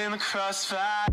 in the crossfire.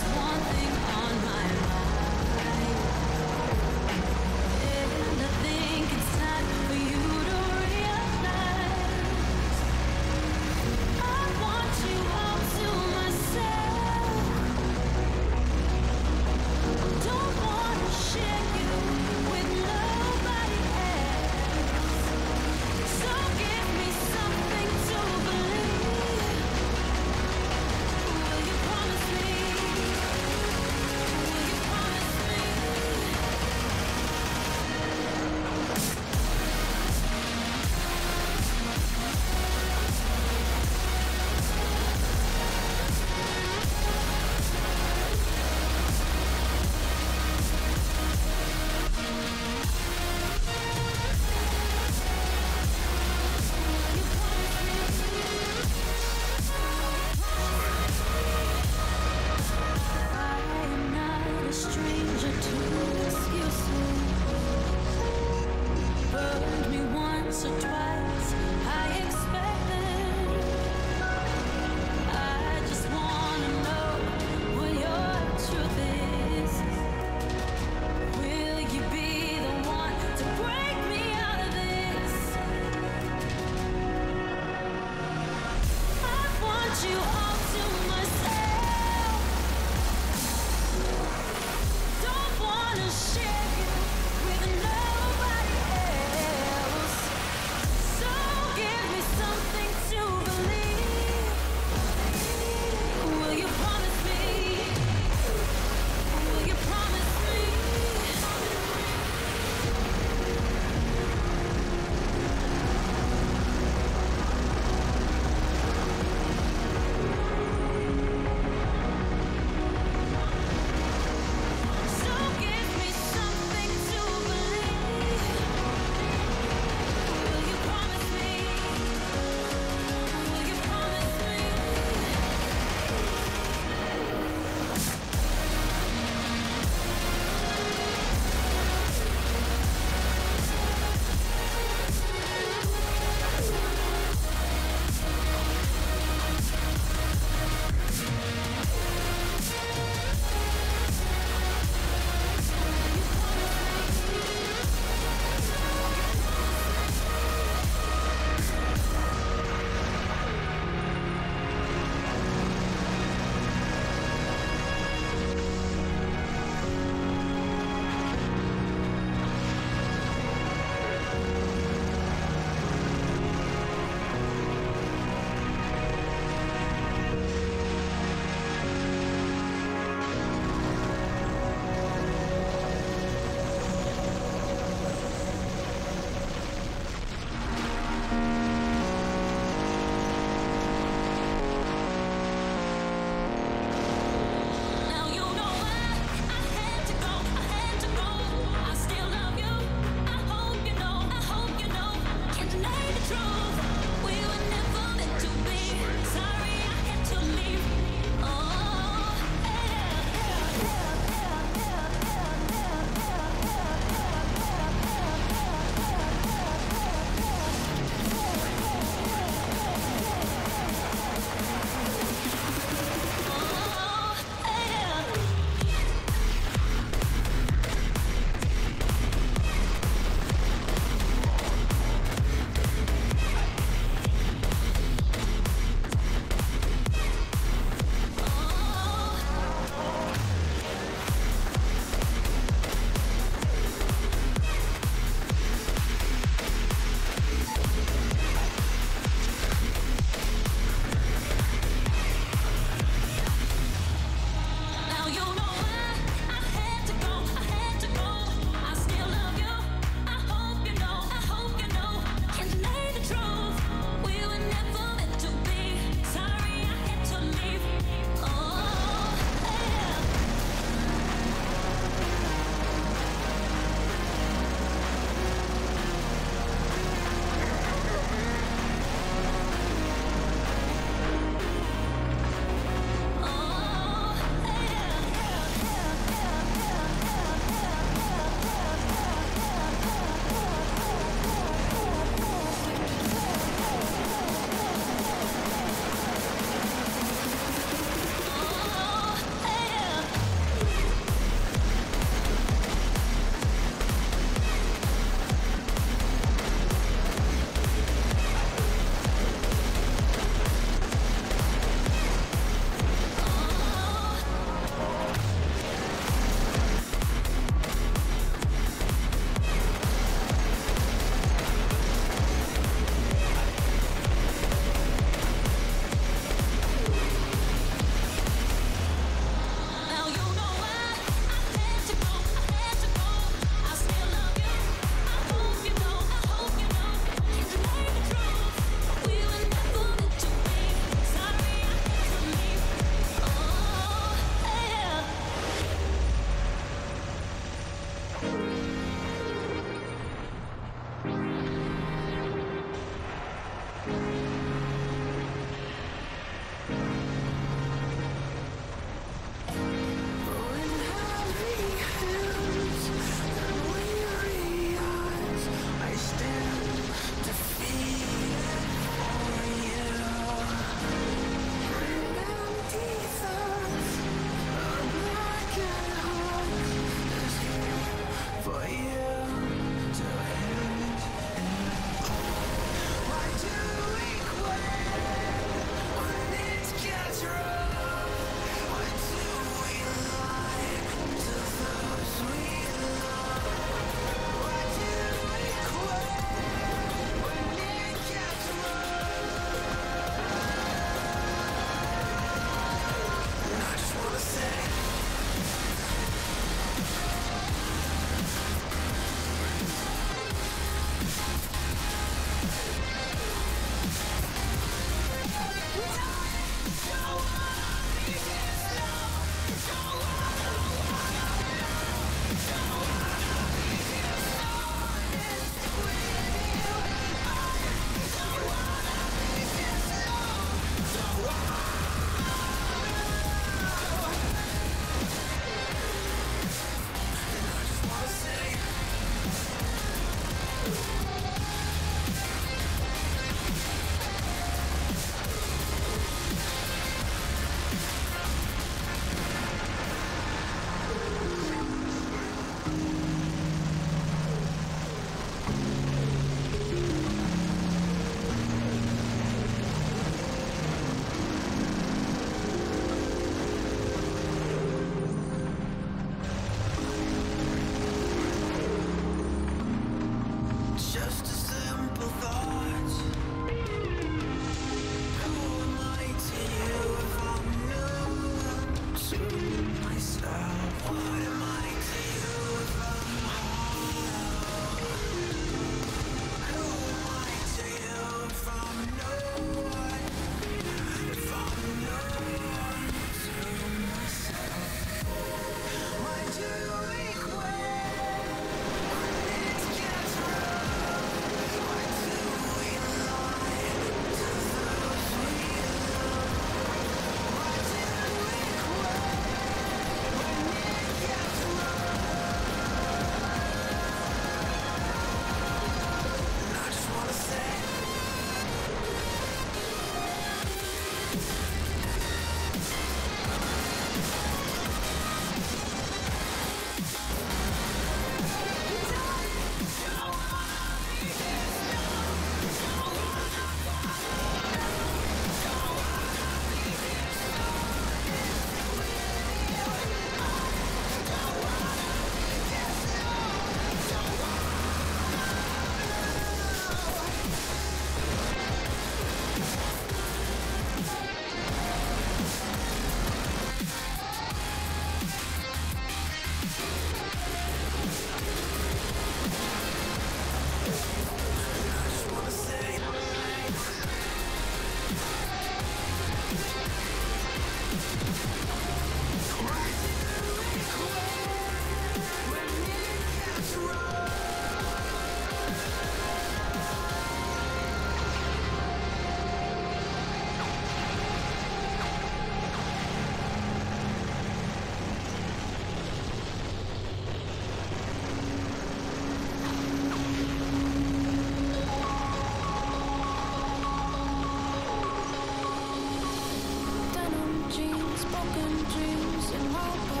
Broken dreams in my